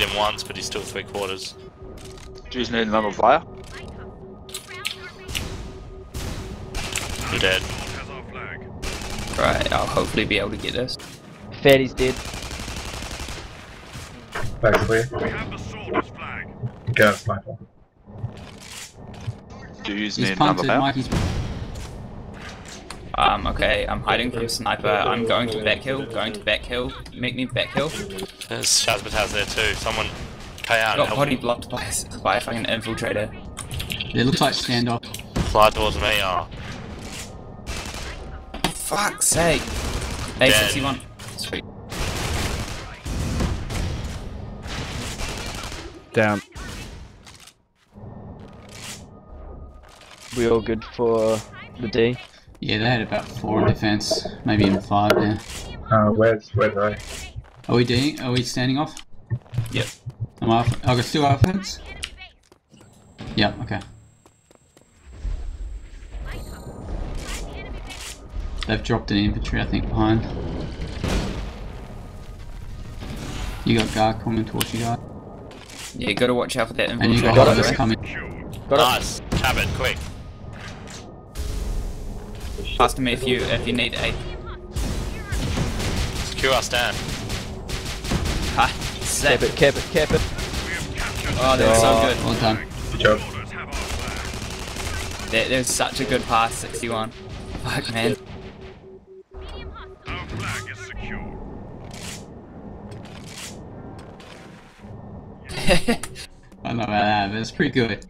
Hit him once, but he's still three quarters. Do you need another player? You're dead. Right, I'll hopefully be able to get this. Fatty's dead. Back clear. Go, sniper. Do you He's need another punted, player? Mikey's Um, okay, I'm hiding from sniper. I'm going to back hill, going to back hill. Make me back hill. There's Shazbataz there too. Someone K out and Got help body me. blocked by, by a fucking infiltrator. It looks like standoff. Fly towards me. Oh. Fuck's sake. A61. Sweet. Down. We all good for the D? Yeah, they had about four in defense, maybe even five. Yeah. Uh, where's, where's I? Are we doing? Are we standing off? Yep. I'm I? Off, I got still offense. Yeah. Okay. They've dropped an infantry, I think, behind. You got guard coming towards you guys, Yeah, you gotta watch out for that infantry. and you got infiltrator. others coming. Got Nice. Cabot, quick. Pass to me if you if you need a. Secure our stand. Ha! Cap Save it, cap it, cap it. Oh, that was so good. Well done. Good job. That, that was such a good pass, 61. Fuck, man. I don't know about that, but it's pretty good.